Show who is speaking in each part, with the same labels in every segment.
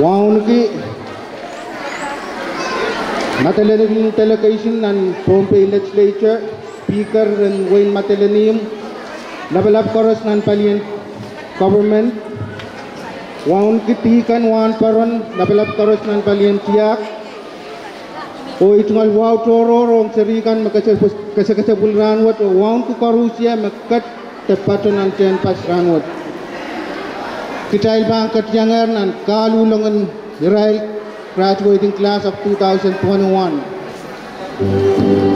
Speaker 1: Waunki Matalaning delegation ng Pompey Legislature, Speaker and Wayne Matalanium, Nabalap Koros ng Palian Government, Waun Kitikan Wan Paron, Nabalap Koros ng Palian Tiak, O itungal wow toro rong serikan makasakasabul ranwat o waun ku karusia makat tepaton ng tiyan pas ranwat. Kittail Bankat Katyangan and Kalulongan Israel graduating class of 2021.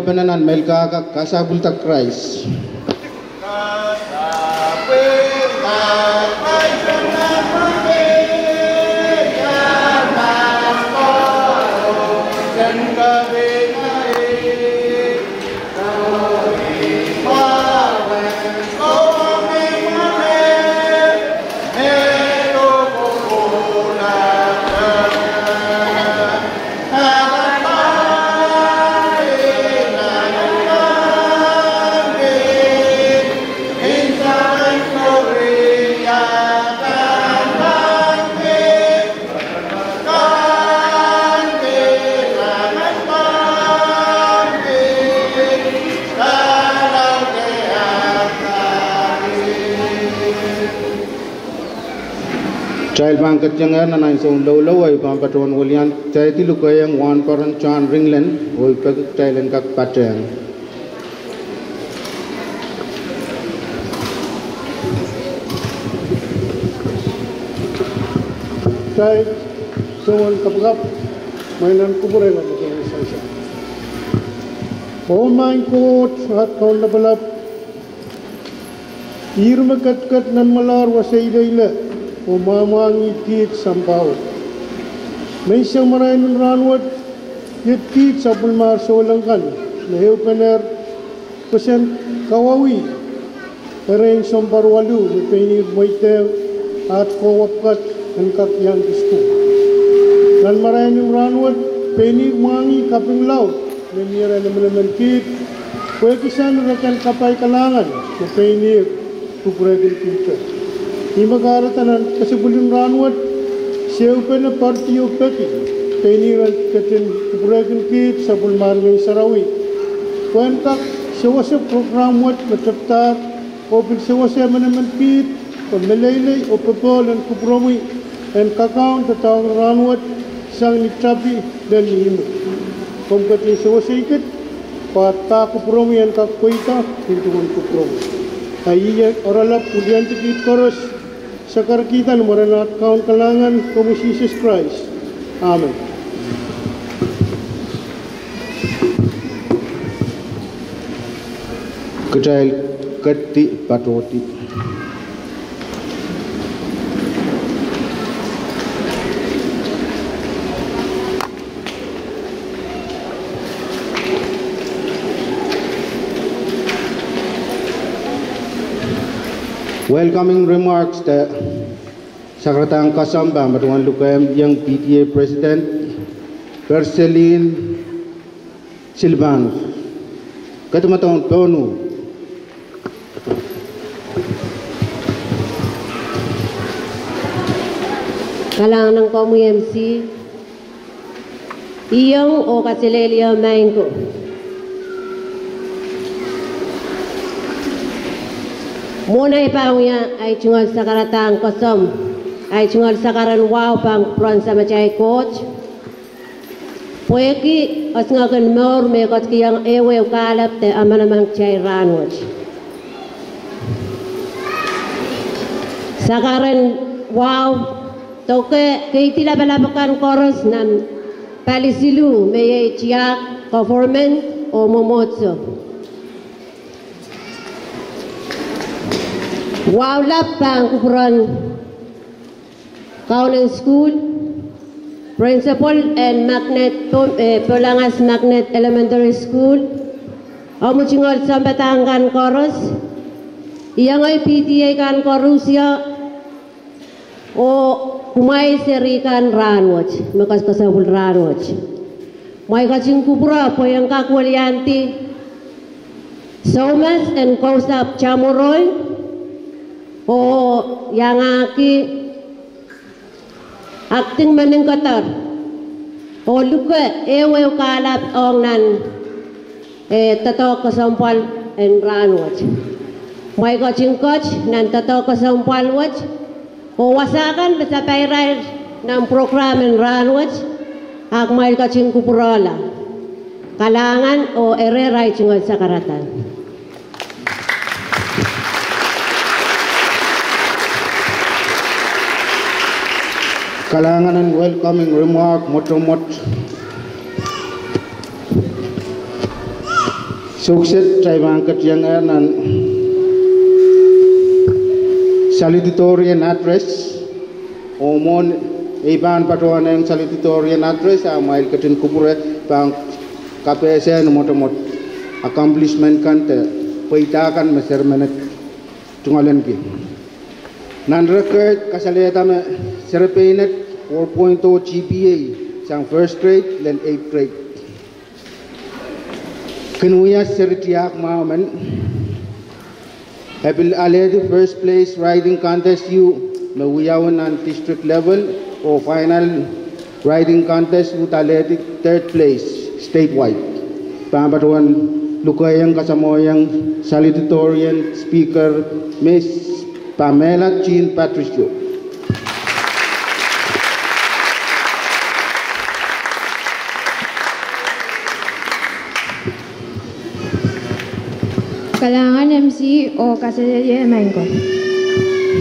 Speaker 1: Governor and Melgaga Kasabulta Christ. Bang kecengah na nai song low low ay pang patron walian cai ti lukai yang wan paran chan ringlen oi pag trial kak pateng.
Speaker 2: Tay sungon kapagap mainan kubure na ko sa isa. O main kot at kaun na balap Irma kat nan malar wasay daila o umamangiti at sambaw. May siyang marayan ng ranwat, yet ti sa pulmaso langkan, na heupener, pasen kawawi, ereng sambarwalu, may penir moitew, at kowapkat, ang kakyan gusto. Nan marayan ng ranwat, penir mangi kapinglaw, may mira na malamangkit, pwede siya narakan kapay kalangan, na penir, kukuragin pintas. Di magaratanan kasi buling ranwat, na partiyo peki, penir at katin kukuregil kit sa bulmargang sarawi. Kwentak, siya wasa program wat mataptar, o siya wasa manamantit, pamelaylay o papolan kupromi, en kakaon tatawag ranwat sang nitrapi dan nihimu. Kompeti sewa sikit, pata kupromi en kakwaita, hintungan kupromi. Ayya oralap ulian tikit koros, sakar kita numaranat kaon kalangan komu Jesus Christ. Amen.
Speaker 1: Trial kati patroti. Welcoming remarks the Secretary Kasamba Matuan Lukayam Young PTA President Perceline Silvan Katumatong Ponu.
Speaker 3: Kalangan ng komu MC iyong o kasilelio maingko muna ipangya ay chungol sa karatang kosom ay chungol sa karan wow pang pron sa machay coach Pueki os ngagan mor me kot kiyang ewe kalap te amanamang chay ranwach. Sakaran wow Toke keitila balabakan koros nan palisilu meye chiak government o momotso. Wawlap pang kupuran Kaunan School Principal and Magnet eh, Polangas Magnet Elementary School. Omuchingol Sambatangan Koros Iyang ay PTA kan korusya o kumai serikan ranwach makas kasabul ranwach mai kaching kubra po yang kakwalianti Somas and Kosap Chamoroy ओ यहाँ की acting maning kotor o luka ewe kalat ong nan eh tato ko sampal en ran wat may ko chingkoch nan tato ko sampal wat o wasakan basta pairal ng program en ran wat ak may ko chingkupurola kalangan o ere right sa karatan.
Speaker 1: Kalangan and welcoming remark motomot Sukset saya mangkat yang anan salutatorian address. Omon iban patuan yang salutatorian address amail ketin kubure bang KPSN motomot accomplishment kan te peitakan meser menet tungalen ki nan record kasaleta me serpeinet 4.0 GPA sang first grade dan 8th grade. Kenuya sertiak mamen Habil already first place riding contest you Mawiyawan on district level or final riding contest with athletic third place statewide. Pambatuan lukayang kasamoyang salutatorian speaker Miss Pamela Jean Patricio.
Speaker 4: Kalangan MC o kasadya mangko.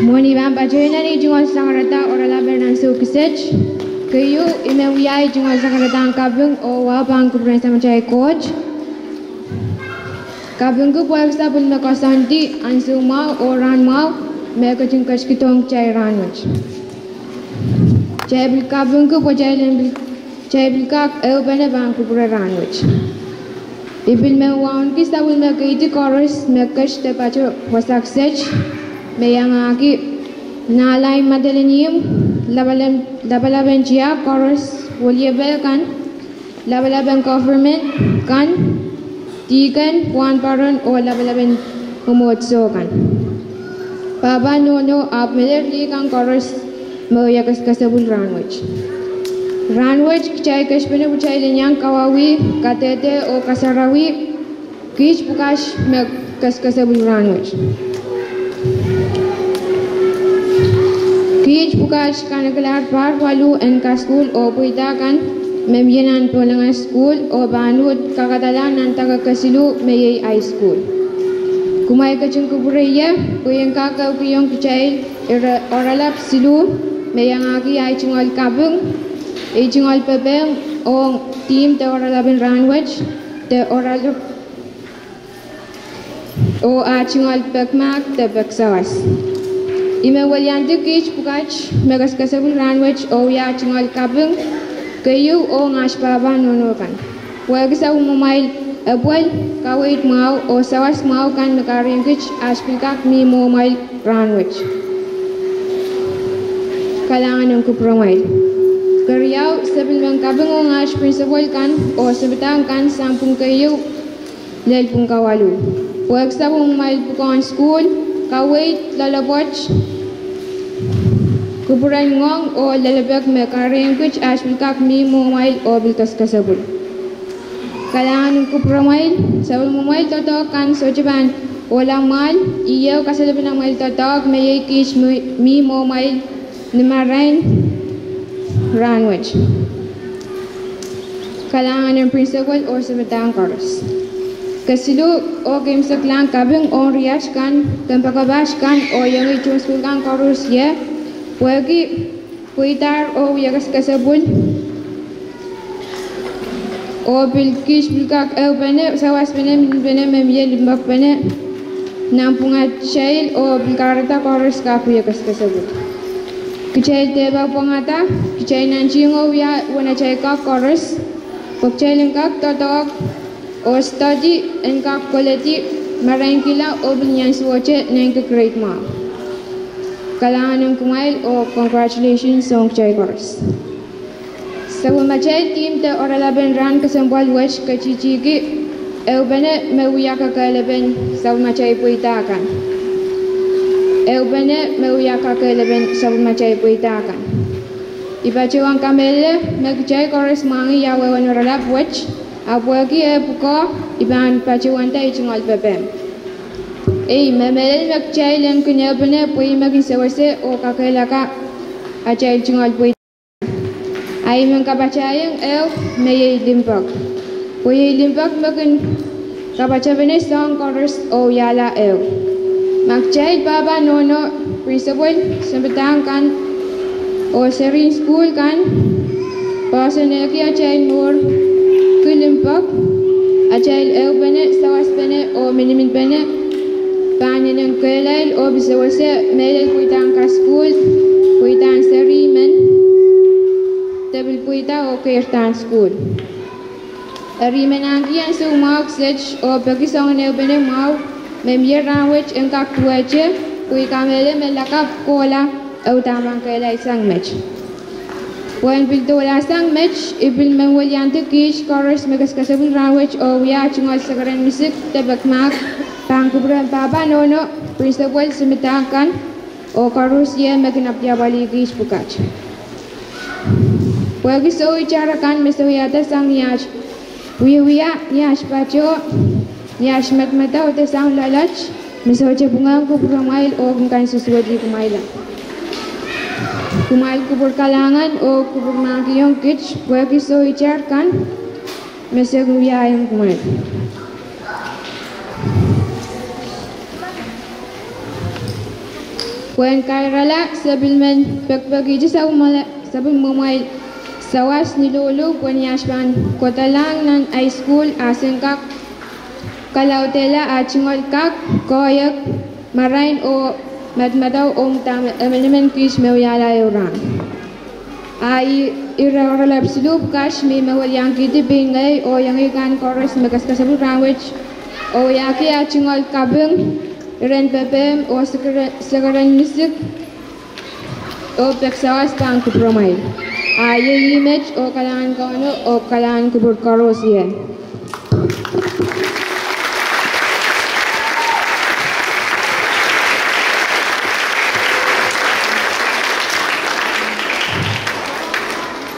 Speaker 4: Muni bam bajoyna ni jungal sangarata orala bernan su kisech. Kayu ime wiyai jungal sangarata ang kabung o wa bang kubren sama chay coach. Kabung ku sa pun me kosanti ansu mau Merketing kas kitong chai ranwich. Chai blika bunku po chai len chai blika el bene banku pura ranwich. Dibil me wan kis tawil me kaiti chorus me kash te pacho wasak sech me yang aki nalai madeleniyum labalem labalaben chia chorus wolie bel kan labalaben government kan tigan puan paron o labalaben umotso kan. Baba Nono aap mere liye kaam kar rahe hain main ya kas kas bol raha hoon Ranwaj chai kashpene buchai lenyang kawawi katete o kasarawi. Kis bukas me kas kas bol Kis bukas kan kelar par walu en ka school o puita kan. Me yenan polanga school o banu kagadalan antaka kasilu me yei high school. kumai kachin kuburaya kuyang kaka kuyang orang oralap silu meyang aki ay chingol kabung ay chingol pepeng, o team te orang oralapin ranwaj, te orang oralap o a chingol pekmak te peksawas. Ime walyantik kich pukach megas kasabun ranwaj, o ya chingol kabung kayu o ngash baban nonokan. Wagas au mobile abuel kawait mau o sawas mau kan mekaring kich aspikak mi momail ranwich. Kailangan ng kupromail. Kariyaw sabil bang kabang o ngash principal kan o sabitang kan sampung kayo lel pung kawalu. Wag sa pong mail pukon school, kawait lalabot, kuburan ngong o lalabag me karing kuch ash bilkak mi mo mail o bilkas kasabul. Kailangan ng kupura mail, sabul mo mail toto kan so jaban walang mal, iyo kasalabin ng mail toto may kish mi mo mail ni marain Ranwich. Kailangan ng principal o sabatang chorus. Kasilu o game sa klang kabing o riyash kan, tampakabash kan o yung ichus kulkang chorus ye, wagi puitar o yagas kasabul, o bilkish bilkak ew bene, sawas bene, bene memye limbak bene, nampungat shail o bilkarata chorus kapu yagas kasabul. Kichay teba pangata, kichay nanchingo ya wana chay ka chorus, pagchay lingkak totok o study and kak quality marangkila o suwache nangka great ma. Kailangan ng kumail o congratulations sa chay chorus. Sa humachay team te oralaben ran kasambal wech kachichiki, ew bene mewiyaka kailaben sa humachay puitakan. Eubene meuya kakeleben sabu macai puitakan. Iba cuang kamele megcai kores mangi ya wewan orala buach abuagi e buko iban pacuan ta ichingal bebem. Ei memele megcai len kunya bene pui megin sewase o kakelaka acai ichingal pui. Ayon kabacayang el meyay limbag. Puyay limbag magin kabacabinis long colors o yala el. Magchay baba nono principal sambatan kan o serin school kan pasanaki achay nur kulimbag achay el bene sawas bene o minimin bene Panin ng kulay o bisawase meyay kuitan ka school kuitan serimen. te vil putea oferta în scurt. Rimenangi în sumau xech o pekisong ne bene mau me mierran wech în cap tueche cui camele me la cap cola au taman că la sang mech. Poen bil do la sang mech i bil men wel yante kish corres me kas kas bil ran wech o ya chingol sagaren misik te bakmak pang kubran baba nono principal simitakan o karus ye me kinap ya bali kish pukach. Wagi so ichara kan miso yata sang niyash. Wiya wiya niyash pacho niyash matmata o te sang lalach miso che bungang kubramail o kungkan susuwadi kumailan. Kumail kubur kalangan o kubur mangkiyong kich, pwede so icharkan, meseg nguyayang kumail. Kwen kairala sabil men pagpagi sa umala sabil mumail sawas ni lolo kwen yashban kotalang ng high school asin kak kalautela at chingol kak koyak marain o madmadaw om tam emelemen kish me yala yoran ai ira relap silup kash me me wal yang kiti bingay o yang ikan chorus megas kasabu ranwich o yaki a chingol kabeng ren pepem o sagaran misik o peksawas pang kupromay ai image o kalangan kono o kalangan kubur koros ye.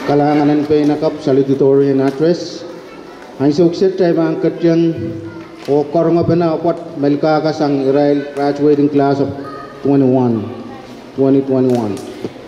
Speaker 1: Kalanganan pe nakap salutatorian address. Ang sukset tay bang katyang o kornga bena wat melka ka sang Israel graduating class of 21 2021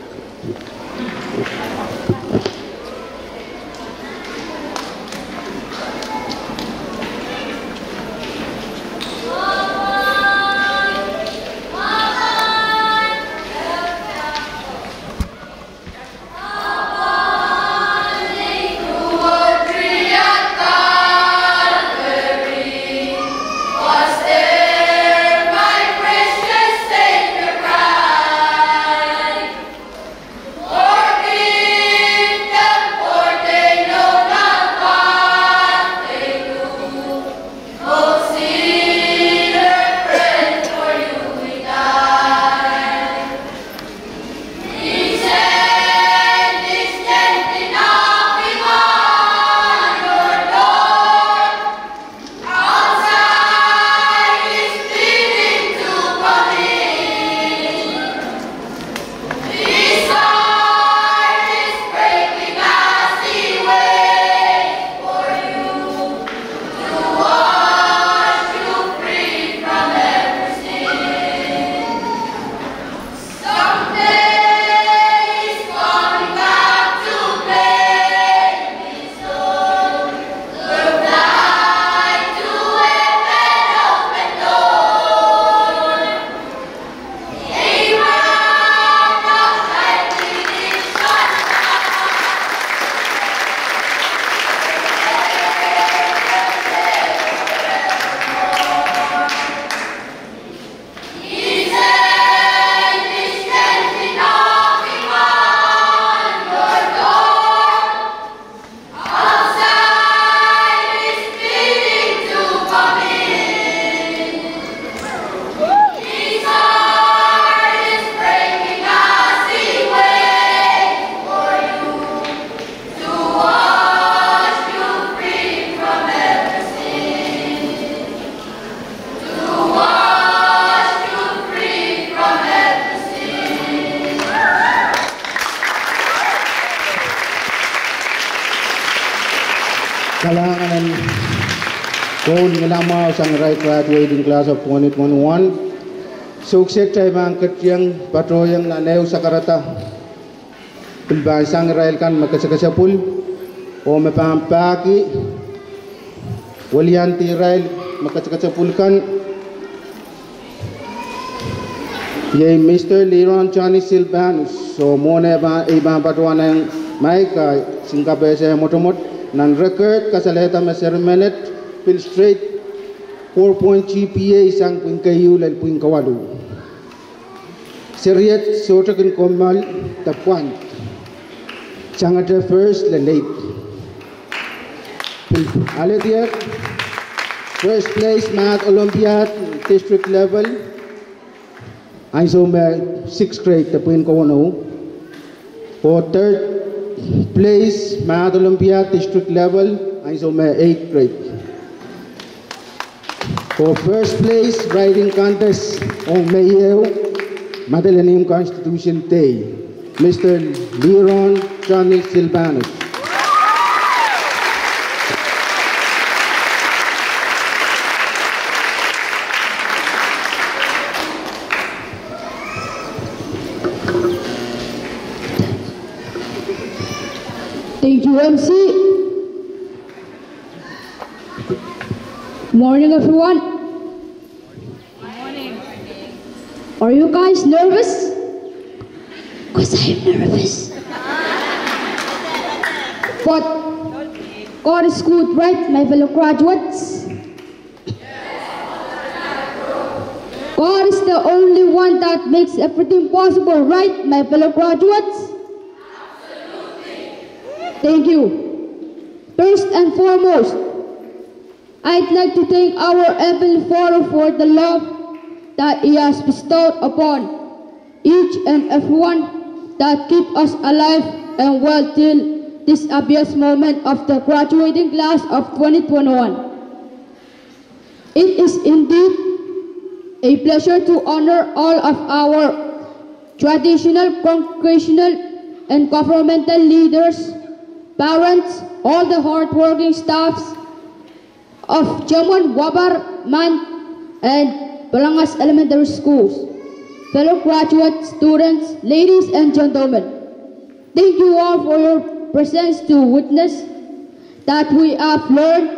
Speaker 1: ngelama sang right graduating class of 2021 Sukses tay bang ketyang patroyang na neo sakarata. Pilbahan sang Israel kan makasakasapul O mapampaki Walianti Israel makasakasapul kan Yay Mr. Leron Johnny Silvanus So muna ibang patuan ng Mike singkape sa motomot. Nan record kasaleta meser minute Phil Strait, 4 GPA sang puing kayu lal puing kawalu. Seriat sotakan komal tapuan. Sangata first la late. Alethia, first place math Olympiad district level. I saw me sixth grade tapuin kawano. For third place math Olympiad district level. I saw me eighth grade. For first place writing contest on Mayo, Madeleine Constitution Day, Mr. Leron Johnny Silvanus.
Speaker 5: Thank you, MC. Morning, everyone. Morning. Are you guys nervous? Because I'm nervous. but God is good, right, my fellow graduates? God is the only one that makes everything possible, right, my fellow graduates? Absolutely. Thank you. First and foremost, I'd like to thank our Heavenly Father for the love that He has bestowed upon each and everyone that keep us alive and well till this obvious moment of the graduating class of 2021. It is indeed a pleasure to honor all of our traditional, congregational, and governmental leaders parents, all the hardworking staffs of Jaman Wabar Man and Balangas Elementary Schools, fellow graduates, students, ladies and gentlemen. Thank you all for your presence to witness that we have learned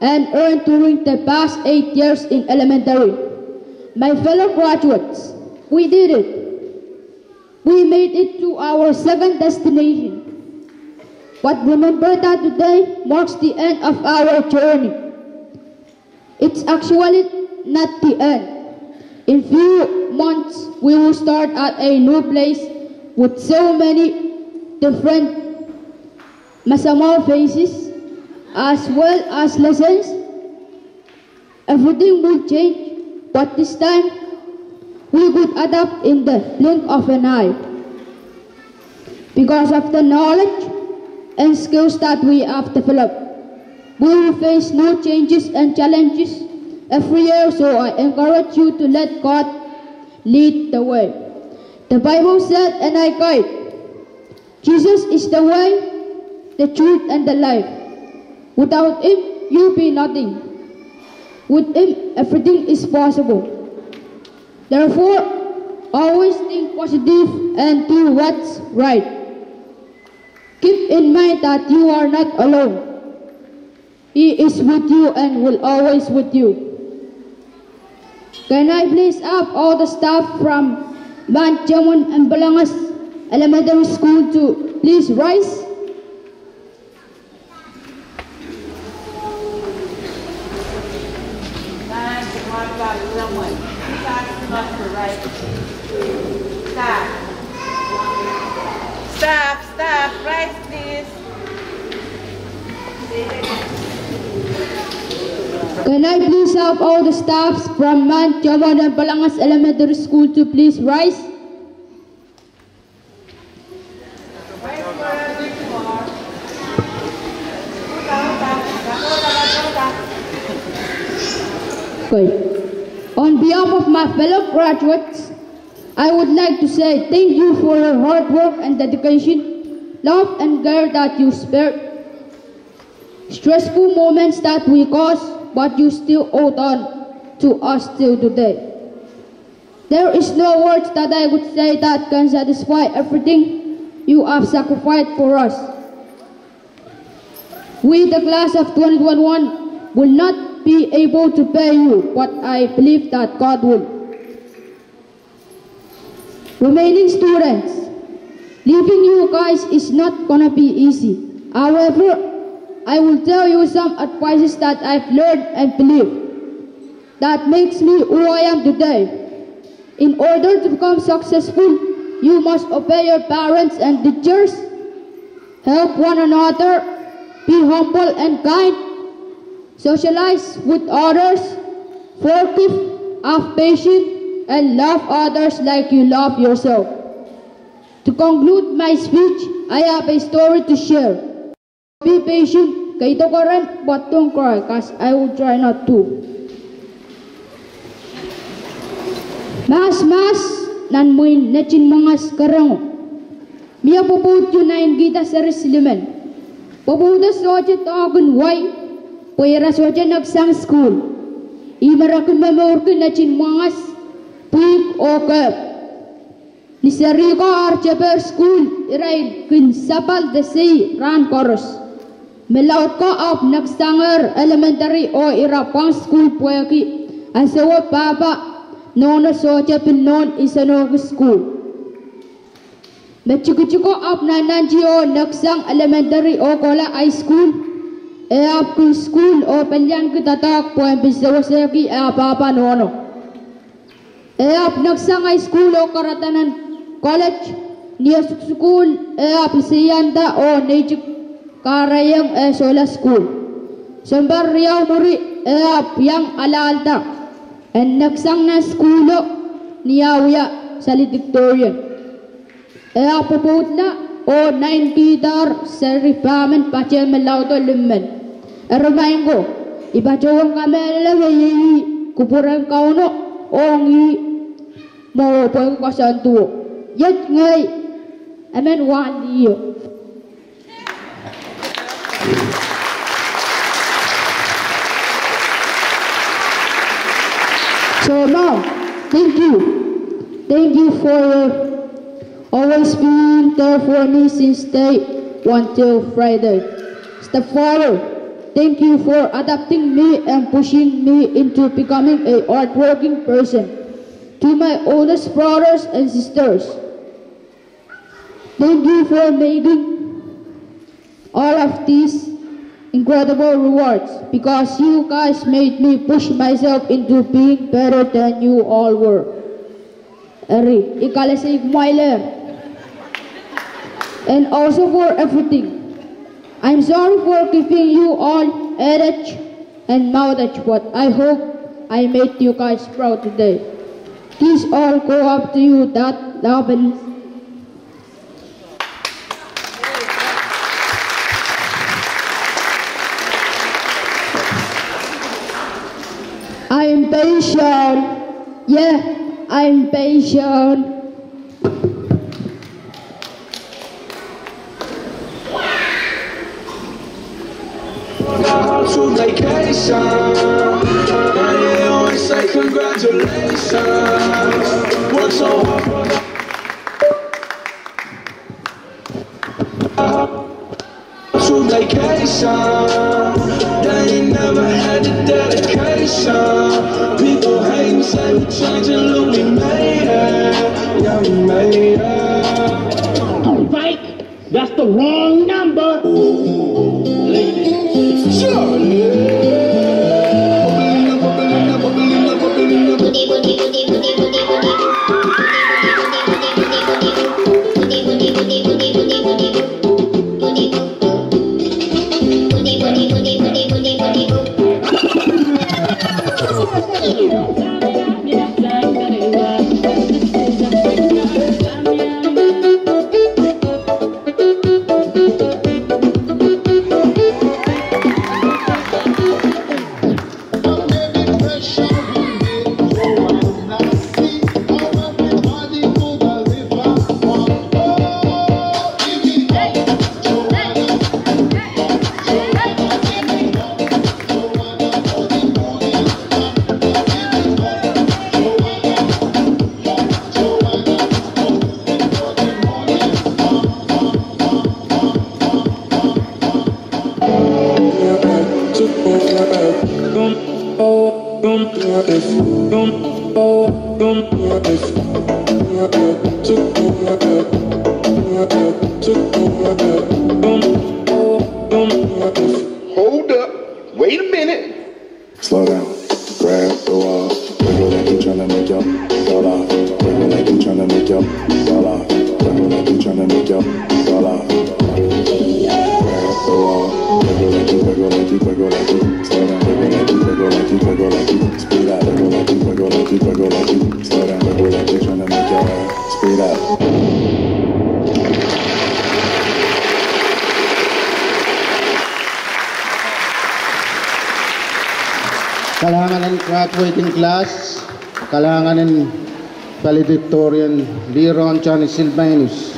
Speaker 5: and earned during the past eight years in elementary. My fellow graduates, we did it. We made it to our second destination. But remember that today marks the end of our journey. It's actually not the end. In few months, we will start at a new place with so many different Masamao faces as well as lessons. Everything will change, but this time we could adapt in the blink of an eye. Because of the knowledge and skills that we have developed. We will face new changes and challenges every year, so I encourage you to let God lead the way. The Bible said, and I quote, Jesus is the way, the truth, and the life. Without Him, you be nothing. With Him, everything is possible. Therefore, always think positive and do what's right. Keep in mind that you are not alone. He is with you and will always with you. Can I please have all the staff from Ban Jamon and Balangas Elementary School to please rise?
Speaker 6: Stop, stop, rise please.
Speaker 5: Can I please have all the staffs from Man Jamon and Balangas Elementary School to please rise? Okay. On behalf of my fellow graduates, I would like to say thank you for your hard work and dedication, love and care that you spared. Stressful moments that we caused, but you still hold on to us till today. There is no words that I would say that can satisfy everything you have sacrificed for us. We, the class of 2021, will not be able to pay you, but I believe that God will. Remaining students, leaving you guys is not gonna be easy. However, I will tell you some advices that I've learned and believe that makes me who I am today. In order to become successful, you must obey your parents and teachers, help one another, be humble and kind, socialize with others, forgive, have patience, and love others like you love yourself. To conclude my speech, I have a story to share. Be patient, kay ito ka rin, but don't cry, cause I will try not to. Mas mas nan moin necin mangas karango. Mia poput yun na kita sa resilimen. Popuda soja tagun wai. Pwera soja nagsang school. Imarakun mamurkun necin mangas. Puik okap. Ni Seriko Archeper School irai kun sapal desi ran koros. Melaut ko of nagsanger elementary o irapang school pueki. Asawa baba nono socha pinon isano school. Mechukuchuko ap nananji o naksang elementary o kola high school. E ap ku school o pelyan kitatak po ang bisawasaki e apapa nono. E ap naksang high school o karatanan college niya school e ap siyanda o nejik karayang e sola school. Sambar riyaw muri e ap yang alalta. En nagsang na skulo niya sa Victorian. E apapot na o 9 kitar sa ripamen pache melauto lummen. E rumain ko, iba chowang kamela wayi kupuran kauno o ngi mo po ko santuo. Yet ngay, amen wan diyo. So now, thank you. Thank you for always being there for me since day one till Friday. Stepfather, thank you for adopting me and pushing me into becoming a hardworking person. To my oldest brothers and sisters, thank you for making all of these incredible rewards because you guys made me push myself into being better than you all were. Eri, sa. And also for everything. I'm sorry for giving you all edge and mouth but I hope I made you guys proud today. Please all go up to you that love and I'm patient. Yeah, I'm patient.
Speaker 7: Got to vacation. And they always say congratulations. Work so hard. To vacation. They never had the dedication. People hate and say we changing, look, we made it. Yeah, we made it.
Speaker 8: Right? That's the wrong number.
Speaker 1: Surely. Valedictorian Liron Johnny Silvanus.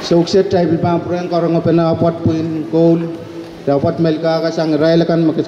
Speaker 1: Sukses tayo bilpang korong open na apat puin goal. Dapat melka ka sang railakan makis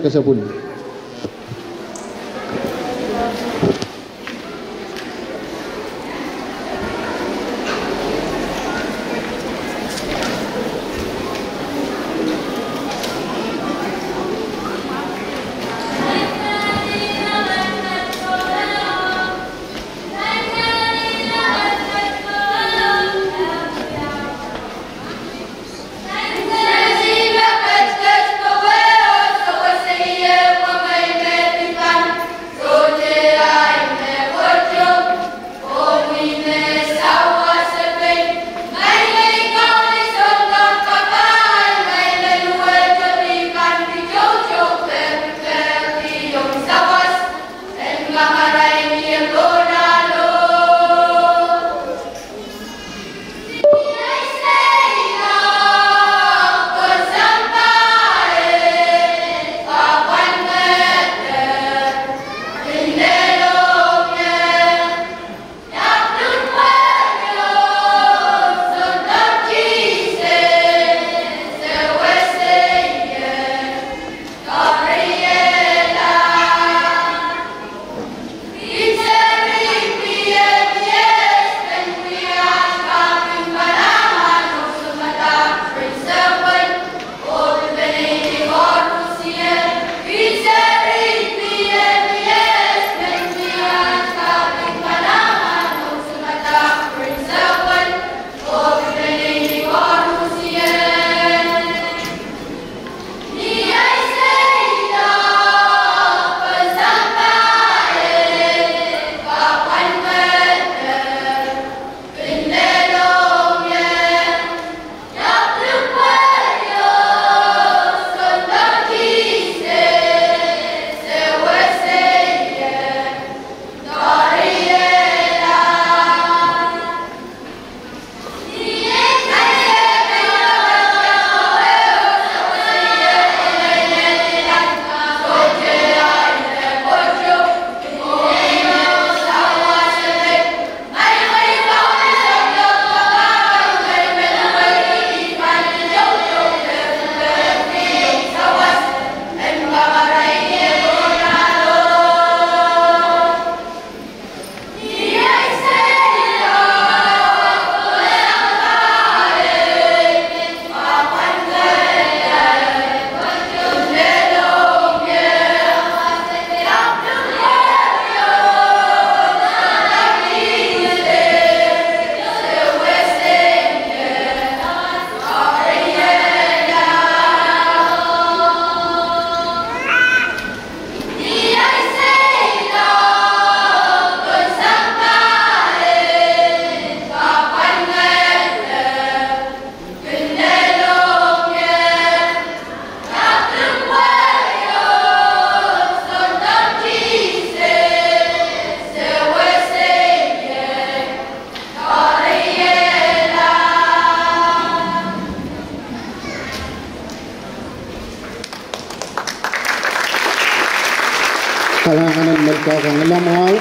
Speaker 1: mereka kang lamau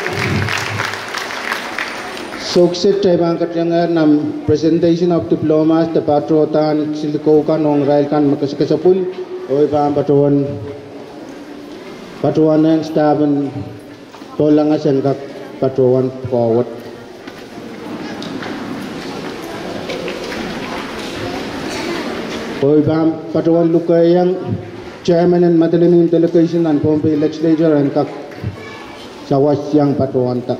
Speaker 1: Sukses tayo bang katyangar nam presentation of diplomas the patrotan siliko kan ong rail kan makasakasapul oy bang patuan patuan yang staben tolang asan kak patuan forward oy bang patuan luka yang chairman and Madeleine delegation and Pompey legislature and kak sawas yang patuan tak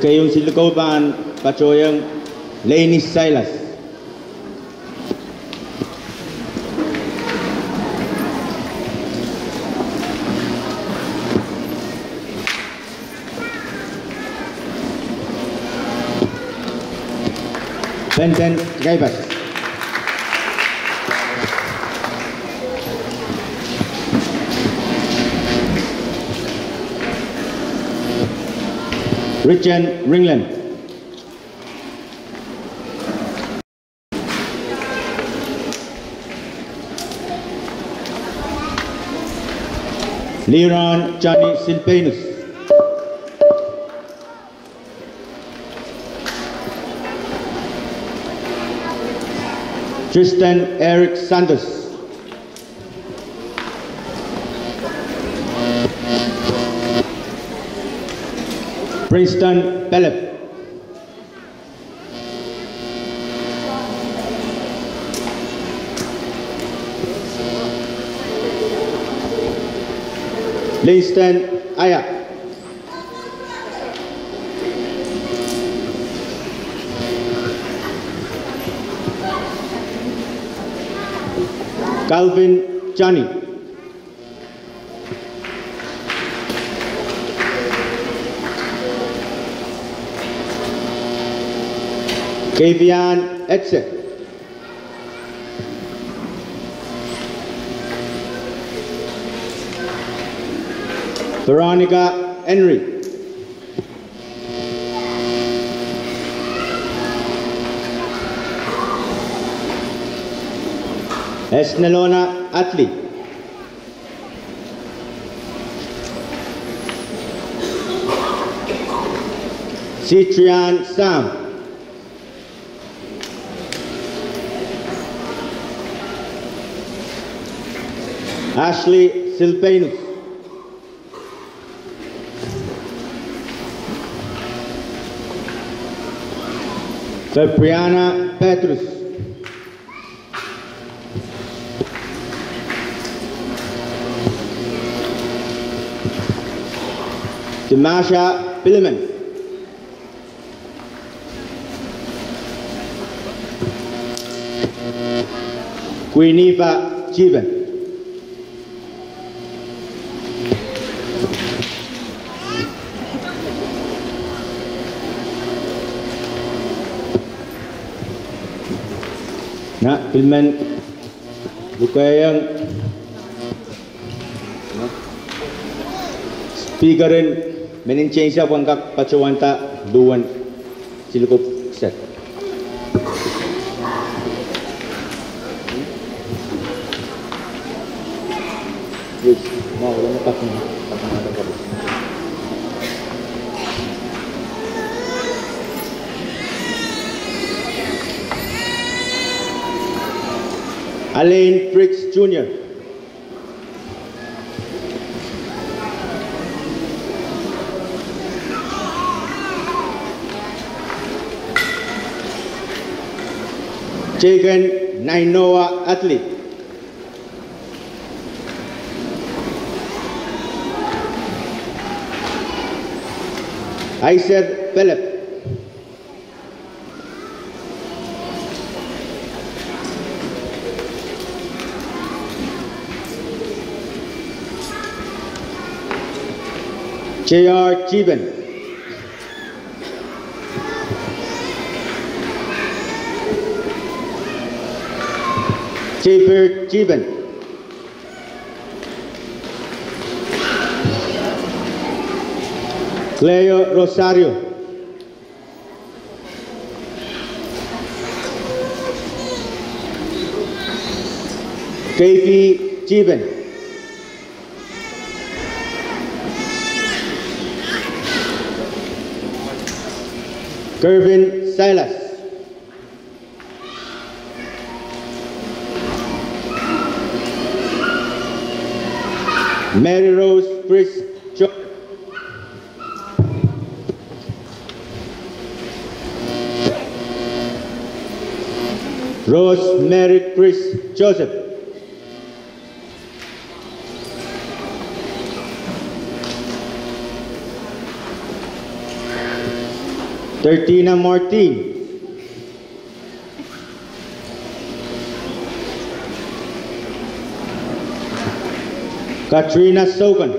Speaker 9: kayong silukoban pacoyang Lenny Silas. Benten Gaibas. Richard Ringland. Leron Johnny Silpanus. Tristan Eric Sanders. Preston Pelep. Leyston Ayak. Calvin Chani. Kavian Etze. Veronica Henry. Esnelona Atli. Citrian Sam. Ashley Silpainus. Priana Petrus. Demasha Billiman. Guineva Jeevan. Na, Piliman Bukayang Speakerin Meninchain siya wangkak pacawanta duwan silukup set. Yes, mau na pakin. Alain Fritz Jr. Jagan Nainoa athlete. Aiser Philip. J.R. Jeevan. Jaber Jeevan. Cleo Rosario. KP Jeevan. Gervin Silas. Mary Rose Jordan. Rose Mary Chris Joseph. Thirtina Martin. Katrina Sogan.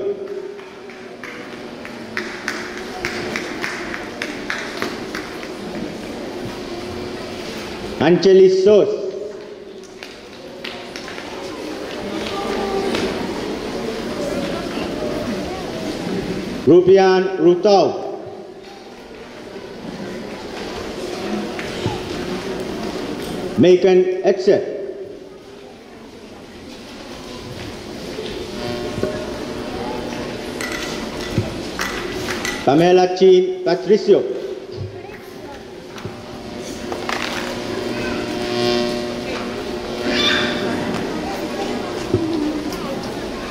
Speaker 9: Anjali Sos. Rubian Rutau. make an exit. Pamela Chin, Patricio.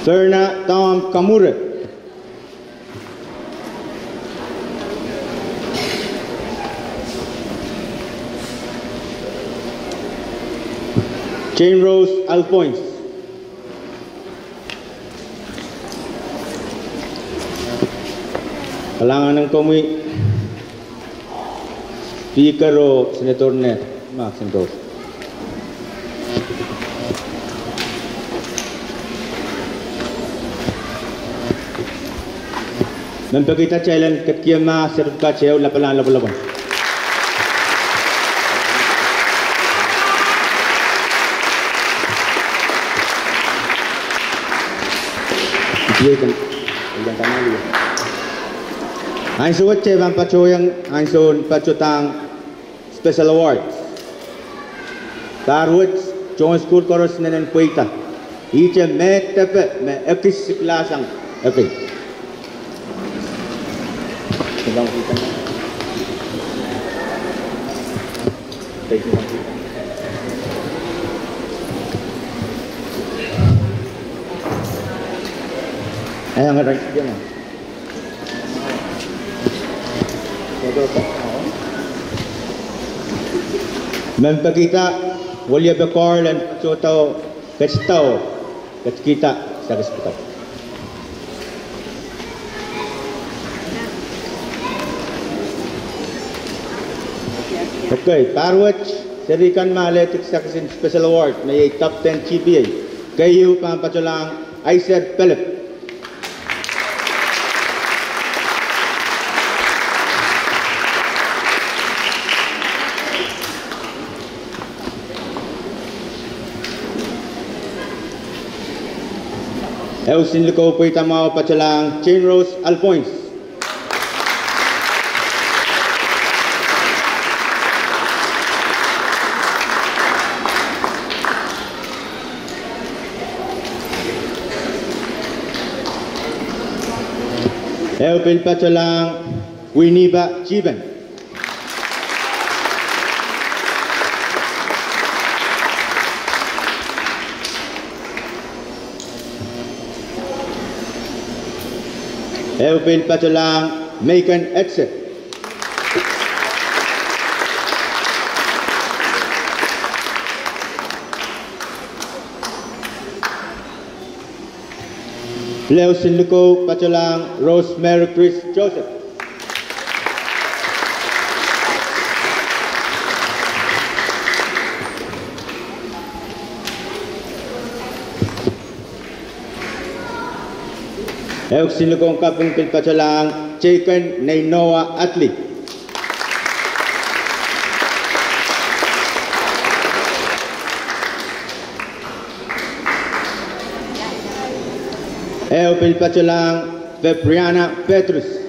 Speaker 9: Verna Tom Kamure. Jane Rose Alphonse. Kailangan ng tumuwi. Picaro, Senator Net, Max Santos. Nampakita cailan ketkia ma serkat ceu lapalan lapalan. Kan yang. Ang suwat che van pacho yang ang son pacho tang special award. Tarwit John School Chorus nenen puita. Iche me tepe me ekis siklasang ekis. Sedang kita. Ayang ada dia mah. Mempakita Walia Bekor dan Soto Kestau kat kita sa hospital. Okay, Parwach Serikan Mahaletic Saxon Special Award na top 10 GPA. Kayo pampatulang Aiser Philip. House in Liko Puitamao Chain Rose Alpoins. Elpil Pachalang, Winiba Chiban. Erwin Patalang, an exit Leo Sinluko Patalang, Rosemary Chris Joseph. Euksinlukong kapung pilpachalang Chicken ni Noah Atli. Eupilpachalang Vepriana Petrus.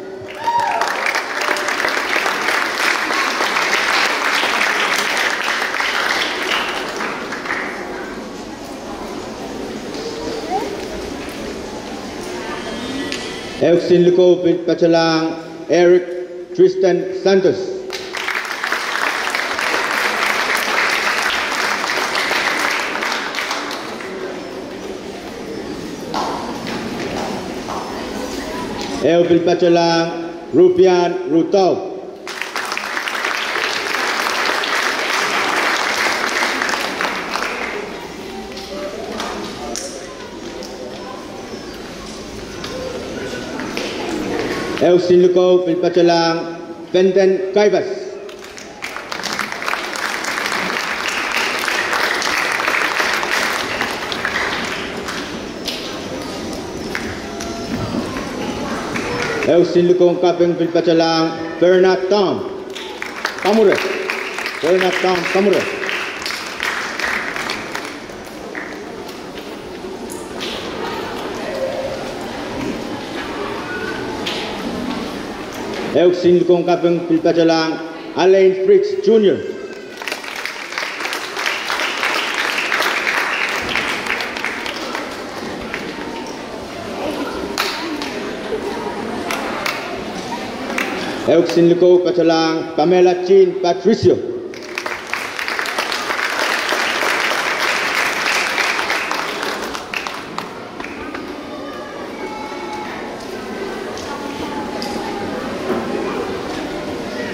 Speaker 9: Elsin Luko Pachalang, Eric Tristan Santos. Elvin Pachalang, Rupian Rutov. El Sinduko Pilpatalang Fenton Kaibas. El Sinduko Kapeng Pilpatalang Bernard Tom Kamure. Bernard Tom Kamure. Kamure. Eu sinlukong kapeng pilpacalang Alain Fritz Jr. Eu sinlukong pacalang Pamela Chin Patricio.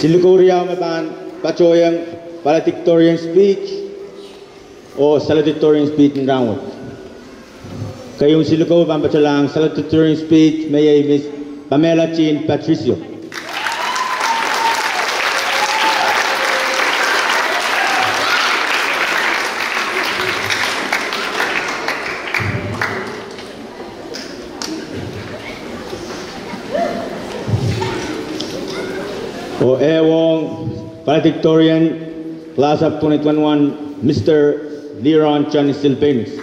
Speaker 9: Silukuria mapan pacoyang valedictorian speech o salutatorian speech ng round. Kayong siluko pampacalang salutatorian speech may ay Miss Pamela Chin Patricio. Ewong valedictorian class of 2021 Mr. Leron Chan Silvanus.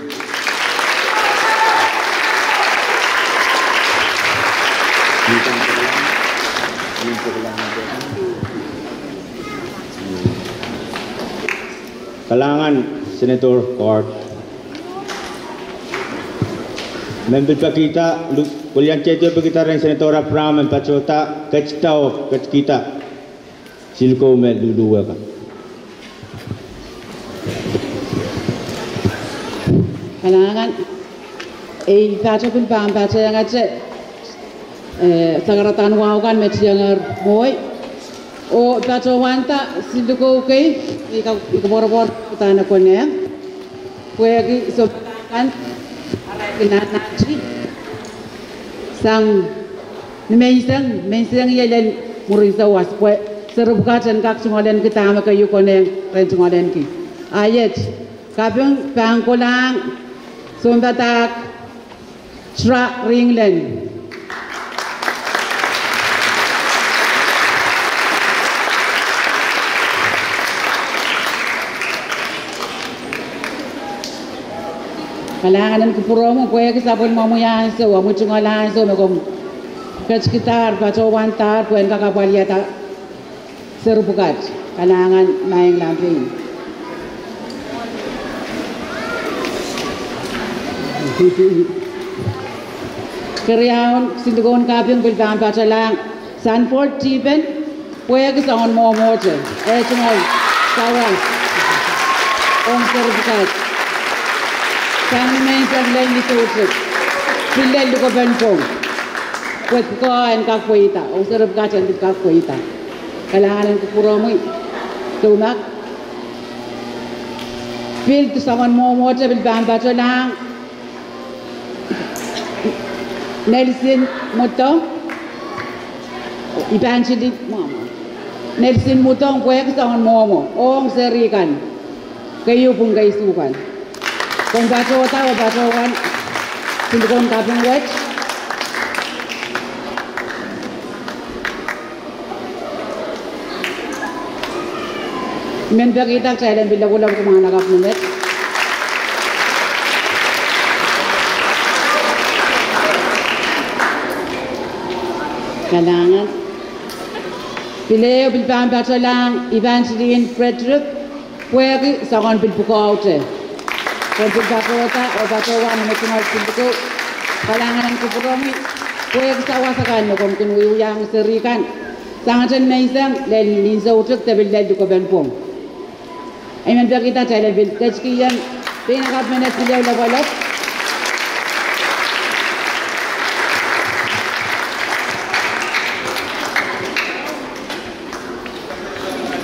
Speaker 9: Kalangan Senator Court. Member pa kita, kulian checho pa kita rin Senatora Pram and Pachota, kachitao, kach Silko me dudua ka.
Speaker 10: Kailangan ei pacho pil pam pacho yang aja eh sagaratan wahukan met yang moy o pacho wanta siluko ke ika ika bor tana ko ne kue ki so kan? Kena naji sang. Ni meisang ya murisa was kue serup kacan kak sungolen kita ama kayu koneng ren sungolen ki. Ayat kapeng pangkolang sumbatak Shra Ringlen. Kailangan ko puro mo, kuya kita pun mau yan so, wa mucho ngalan so, magong kachikitar, pacawantar, kuen kakapaliata, serupukat. Kailangan maing lamping. Kerjaun sindugon kapyung bilbang pacalang Sanford Tipen puede sa on mo moche eh tumol sawa. On serbikat kami sa lain ni tutuk sila lu ko benpong puet ko en ka kuita o serbikat en ka kuita Kailangan ng kukura mo eh. Tunak. Feel to someone more water will bambato lang. Nelson Mutong. Evangelist Mama. Nelson Mutong kuya ko someone more mo. Ong serikan. Kayo pong kaisukan. Kung bato tawa bato kan. Sindikong tapong watch. Men kita saya dan bila kulang kumana kap numet kailangan. Pileo bilbang bato lang Evangeline Frederick pwede sa kon bilbuko aute. Kung bilbato ta o bato wa na metungal bilbuko kailangan ang kupuromi pwede sa wasakan no kung kinuyuyang serikan sangaten meisang len ninsa utuk tabil lel du ko ay men kita chala bil kachkiyan pina kap menet silaw la balot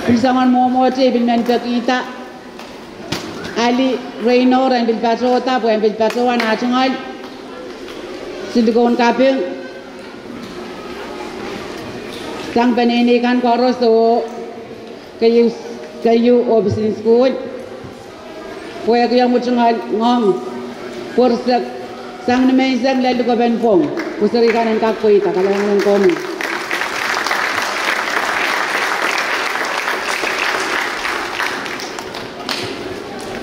Speaker 10: Pisangan momo te bil men kita Ali Reynor and bil patrota bu bil patrota na chungal Sindugon kaping sang pendidikan koros tu. Kayu kayu obisin school. Kaya kaya mo chungal ngong. Pursak. Sang na may isang lalo ka ben pong Pusari ka ng kakoy ta kalangan ng komi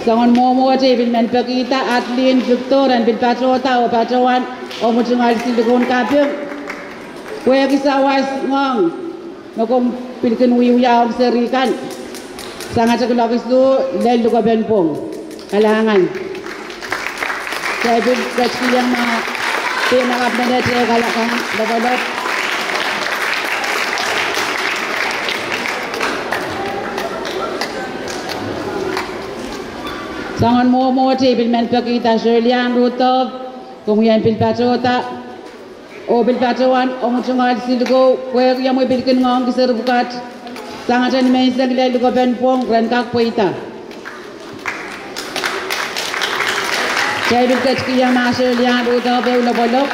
Speaker 10: Sangon mo mo ate bil men pakita atlin Victor and bil patrota o patrowan o mo chungal sindugon kaping Kaya kisawas ngong. Nakom pilkin wiyaw serikan Sangat sa kulakis tu Lalo ka ben pong Kalangan. Saya bil kacki yang ma Pinakap na net ya kalakan Babalot Sangon mo mo te bil men pakita Shirlian Rutov Kung yan bil patrota O bil patrowan O mo chungal silgo Kaya kaya mo bilkin ngong kisar bukat Sangat ni lalo ka ben pong Ren kak po ita Saya bil kacki yang ma Shirlian Rutov Eula bolok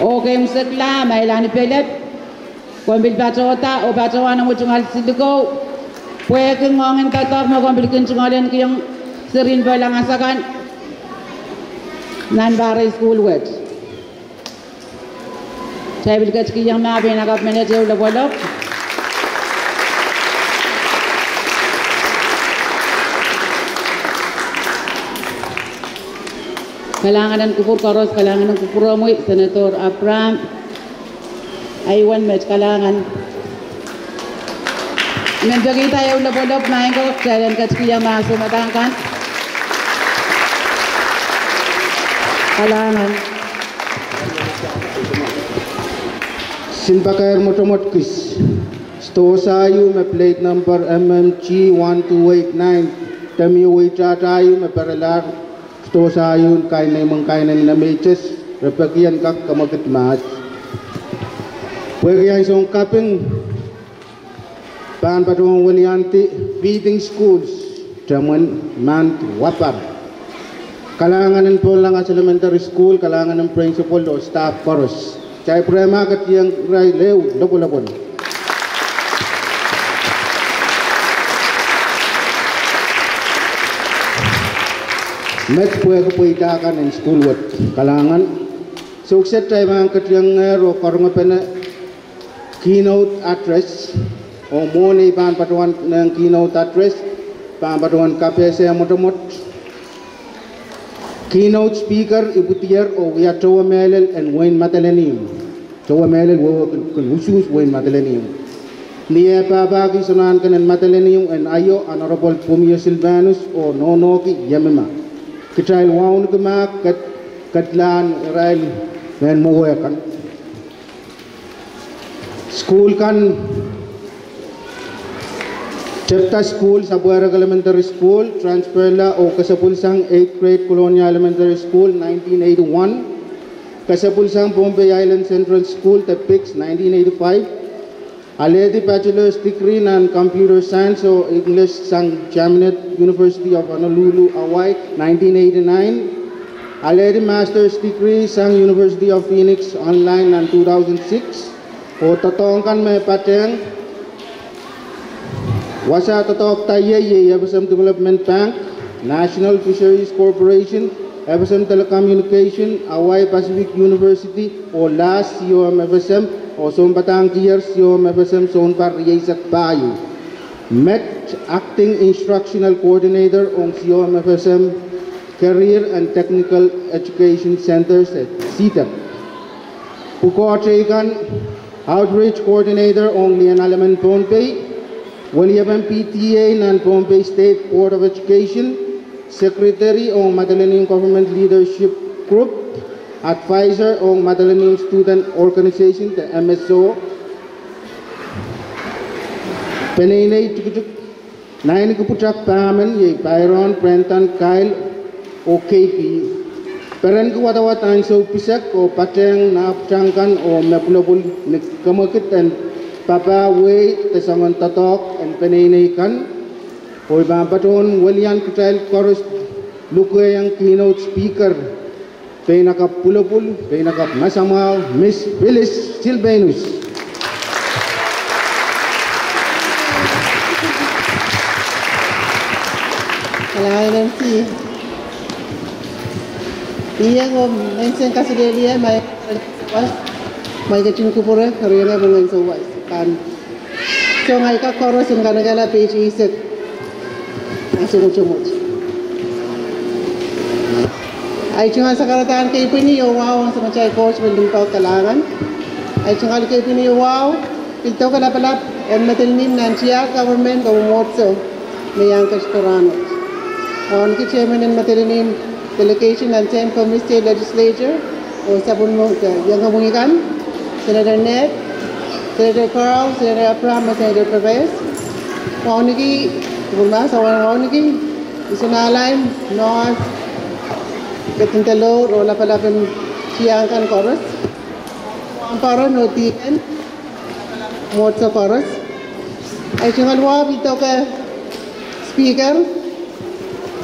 Speaker 10: Okay, musakla, may lani pelep. Kung bil patrota o patrowa na mo chungal sidugo. Pwede kong ngongin Wekeng angin tetap makambilkin sungalan kiyang sirin balang asakan nan bare school wet. Saya bilkat kiyang mabi nakap manager ulo bolok. kalanganan kupur karos kalanganan kupuromoy senator Abram aywan met kalangan Nandiyan tayo labodok na ko, kailan ka siya masumatangkan. Kailangan.
Speaker 1: Sinbakair Motomotkis. Stosayu me plate number MMG 1289. Tamiyo Tatayu me paralar. Stosayu kainay mang kainay na meches. Repakian kak kamakit mas. Pwede yan isang kaping Pan patong walianti feeding schools Jaman man wapar. Kalangan ng Polang Elementary School Kalangan ng principal o staff chorus Chay prema kat yang ray lew Lapo-lapon Met puwe ko puwe itakan ng school wat Kalangan. Sukset tayo mga kat yang ngero Karunga keynote address o moni pan patuan ng keynote address pan patuan KPSA motomot keynote speaker ibutier o ya Chowa Melel and Wayne Matalanium Chowa Melel wo kun usus Wayne Matalanium niya pa bagi sunan kanan Matalanium and ayo honorable Pumio Silvanus o nonoki yamema kitrail waun kuma kat katlan rail men mo kan school kan Chepta School, Sabuera Elementary School, transfer la o Kasapulsang 8th grade Colonia Elementary School, 1981. Kasapulsang Bombay Island Central School, Tepix, 1985. Aledi Bachelor's degree in Computer Science or English sang Jaminet University of Honolulu, Hawaii, 1989. Aledi Master's degree sang University of Phoenix online in 2006. O tatongkan may pateng Wasa tatok tayo ye FSM Development Bank, National Fisheries Corporation, FSM Telecommunication, Hawaii Pacific University, o LAS COM FSM, o Son Batang Tier COM FSM Son Par Yesak Bayo. MET Acting Instructional Coordinator on COM FSM Career and Technical Education Centers at CETEP. Puko Chegan, Outreach Coordinator on Lian Alaman Pohnpei, William PTA Nanpombe State Board of Education, Secretary of Madalaning Government Leadership Group, Advisor of Madalaning Student Organization, the MSO, Penene Tukutuk, Nine Kuputak Paman, Byron, Brenton, Kyle, OKP, Peran Kuwadawat Anso Pisak, or Patang, Napchankan, or Mapulabul Nikamakit, and papa way tesangan tatok and penene kan o iba baton William Kutel chorus luku yang keynote speaker Penaka pulapul, penaka masama Miss Phyllis Silvanus.
Speaker 11: Kailangan MC. Iya ko, mention kasi dia may may kacin kupure karena bungan so was kan congai ka koro sungkan gala peji isek asung cumut ai cungal sakaratan ke ipini yo wow sama cai coach mendung kau kalangan ai cungal ke ipini yo wow pinto kala pala emmetel nim nanchia government gomotso meyang kastorano on ki chairman en matelinim delegation and same from state legislature or sabun mo yang ngomongikan Senator Ned Senator Carl Senator Abraham and Senator Perez o niki gulma sa wana niki isunalain no betintalo rola palapin siyangkan chorus ang para notikan motso chorus ay chingalwa bito ka speaker.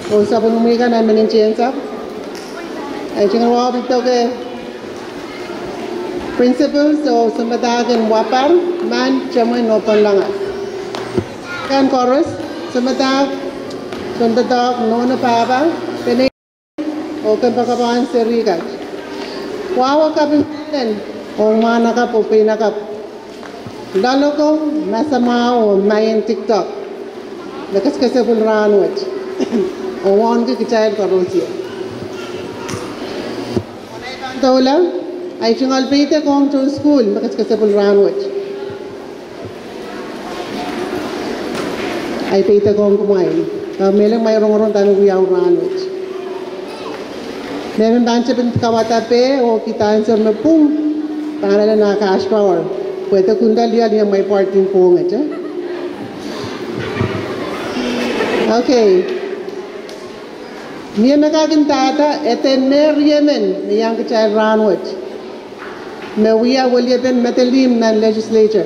Speaker 11: O sa penumikan na meninchensa ay chingalwa bito ka Principles o Sumadagan Wapar, Man Chamoy Nopon Langas. Kan chorus, Sumadag, Sundadag, Nona Paba, Penay, Okan Pakapan Serigat. Wawa Kapin Pen, O Manakap O Pinakap. Daloko, Masama O Mayan TikTok. Lakas kasi pun ranwet. O wan ke kicayan karosia. Tolong. Ay chungal pita kong to school, pun ranwat. Ay pita kong kumain. Melang may rong-rong tanong kuya ranwat. Meron dan siya kawatape o kitaan sa mapung. Para na naka-cash power. Pwede kundalia niya may parting po nga siya. Okay. Niya nakakintata, etener Yemen, niyang kachay ranwat. ناوية واليابان مدلين من الليجسليتر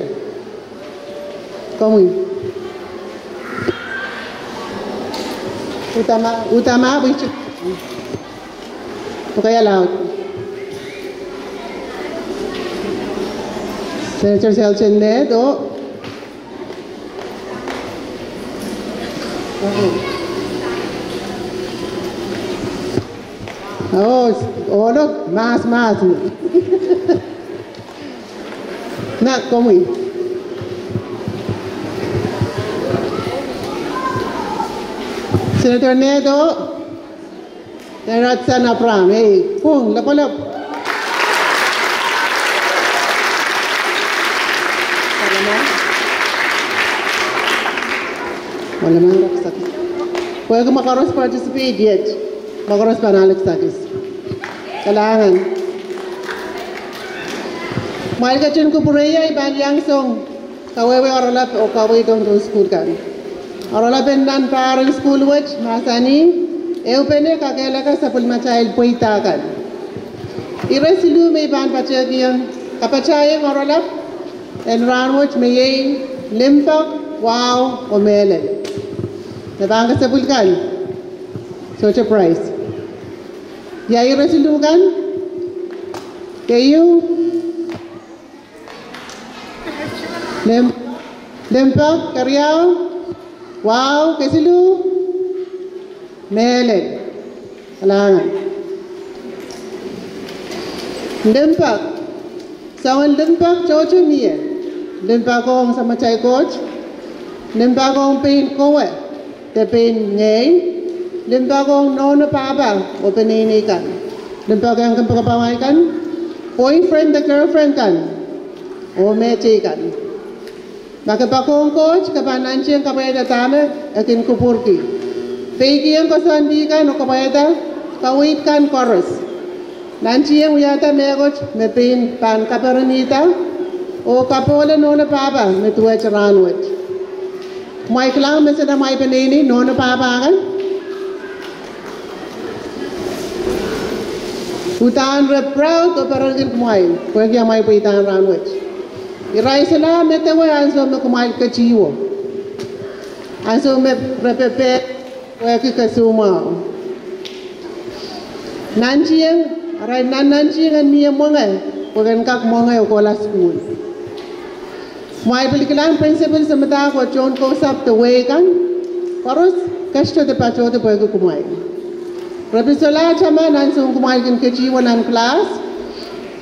Speaker 11: قوي وتما وتما بيش بغي الله سنتر سيلتشن دو Oh, oh, look, mass, mass. Not going. Sir Tornado, Ratsan Apram, hey, Kung, Lapalap. ولا ما عندك سكس ويقول ما قرص participate yet ما قرص بنالك سكس العالم Mahal ko puraya iban yang song. Kawewe oralap o kawe don to school kan. Oralap en nan parang school wach masani. Eu pene kakela ka sapul machail poita kan. Irasilu me iban pacha kiya. Kapachaye oralap en ran wach me ye limpa wow omele. Nabanga sapul kan. Such a price. Yai resilu kan? Kayu Lem Lempak, Karyao. Wow, kasilu. Melen. Kalangan. Lempak. Sawan lempak, chocho miye. Lempak ko ang sama chay coach. Lempak ko ang pain ko eh. pen ngay limba kong nono papa o penini kan limba kang kan pagpapamay kan boyfriend the girlfriend kan o meche kan Maka pakong coach kapan nancing kapayata tame akin kupurki. Pegi yang kasandikan o kapayata kawit kan chorus. Nanci yang uyata megoch me pan kaparanita o kapola nona papa me tuwa charanwit. Mai klang me sada nona papa kan. Utan re proud o parangin kumain. Kaya kaya mai pa itan ranwit. Irai sala me te wa anso me kumain kachiwo. Anso me repepe wa ki kasuma. Nanchieng arai nan nanchieng an mia monga wagan kak monga ko la school. Mai pelikalan principal samata ko chon ko sap te we kan. Koros kashto te pacho te pego kumai. Rabi sola chama nan sung kumai kin kachiwo nan class.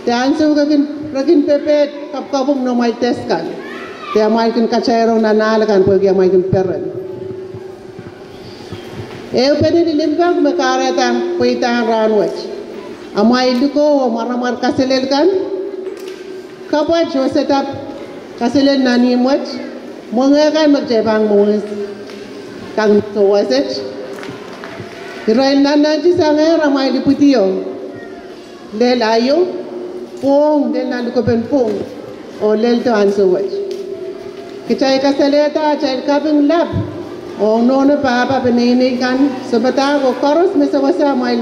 Speaker 11: Te anso kakin Ragin pepe kap kapung no mai test kan. Te mai kin kachero na nala kan pagi mai kin peren. Eu pedi di limbang me kareta puita ranwach. Amai duko maramar kaselel kan. Kapwa jo set up kaselel nani much. Monga kan magjebang mongas. Kang to waset. Irail nana ji sanga ramai di putio. Lel ayo pung del na ko o lel to an so wach kitai ka seleta chai ka bin lab o no ne pa pa benini kan. Sabata ko koros me sa wasa mai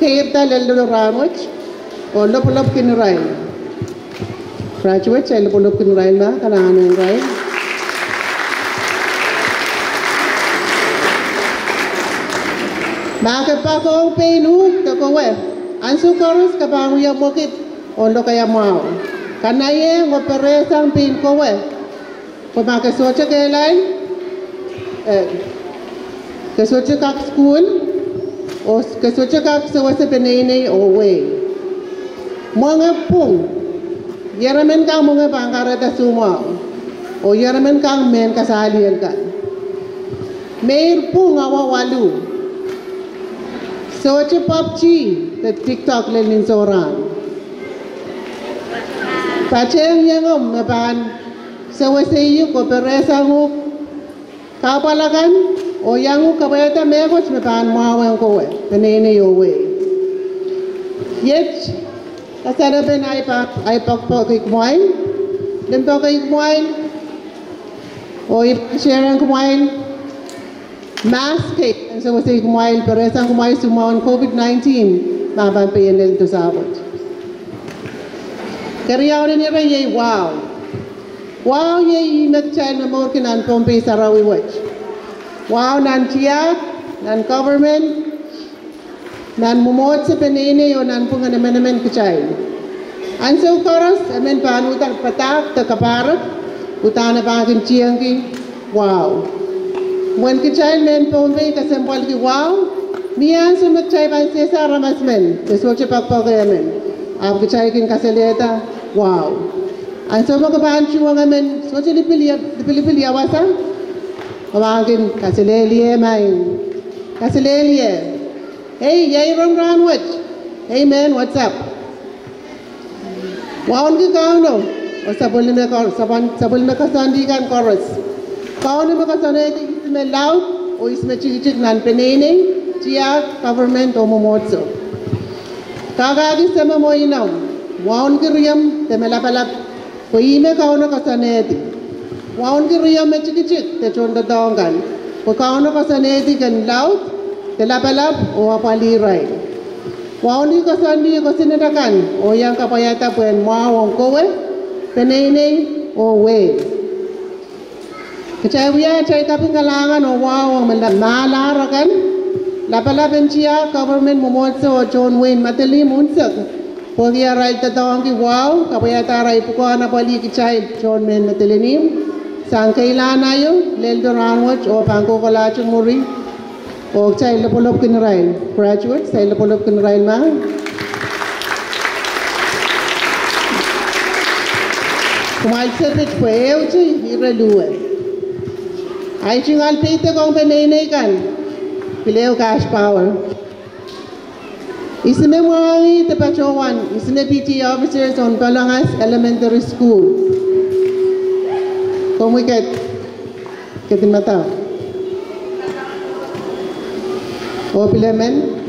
Speaker 11: khair ta lel do ramoch o lop lop kin rai graduate chai lop lop kin rai ma kana anu rai ba ka pa ko pe nu ka ko we an su koros ka ba ya mokit. Ondo kaya mau karena ye ngoperesan pin kowe pemakai socha ke lain eh ke socha kak school o ke socha kak sewasa penene o we. Mga pung. Yaramen kang mga pangkarata suma o yaramen kang men kasalian ka. Mayor pung awa walu. Papchi the tiktok lenin soran Bachem you meban, seweseyi koperesa nguk, kabalagan, o yangu kabayata mekot meban mwawen kowe, benene yowe. Yet, kasana ben ay pak ay pak pak ikmoin, lim pak ikmoin, o ipasherang kumoin, mask cake, and ikmoin, peresa kumoin sumawan COVID-19, maban payanel to sabot. Karyawan ni ra yey wow. Wow yey imet chay na mo kinan pompe sarawi watch. Wow nan tiyak, nan government, nan mumot sa penene o nan punga naman naman kachay. An so koros, amen pa utang patak ta kaparat, utana pa akin chiyang ki, wow. When kachay men pompe kasempal ki wow, miyan sumat chay pa sesa ramasmen, eswag siya pagpagayamen. Ab kachay kin kasaleta, wow. Ang sa mga kabahan siya nga men, so siya dipili-pili awasa? Kawagin, kasilelie main. Kasilelie. Hey, yay ron ranwich. Hey man, what's up? Wawan ki kau no? O sabol ni meka, sabon, sabol meka sandi kan chorus. Meka sandi ki isme loud, o isme chik-chik nan penene, chia government o momotso. Kagagi sama mo inaw. Wawan ki riyam, te melapalap. Ko ime kau na kasaneti. Wawan ki riyam me chik-chik, te chonda dongan. Ko kau na kasaneti kan loud, te lapalap o apaliray. Wawan ki kasandi ko o yang kapayata puen mawang kowe, penene o we. Kacay wiya chay kaping kalangan o wawang malarakan, lapalapan siya government momotso o John Wayne Matali Munsak. Pagi arai tatawang ki wow, kapayata arai puko na pali ki chay John Wayne Matalinim. Sangkay lana yo, leldo ranwach o pangko kalachong muri. O chay lapulop kinarain. Graduate, chay lapulop kinarain ma. Kumal sepit po ew chay, iraluwe. Ay chingal pite kong penene kan. Pileo cash power. His memory, the one is the PT officers on Balangas Elementary School. Come we get? Get in Komuiket, Ketimata. Opilemen.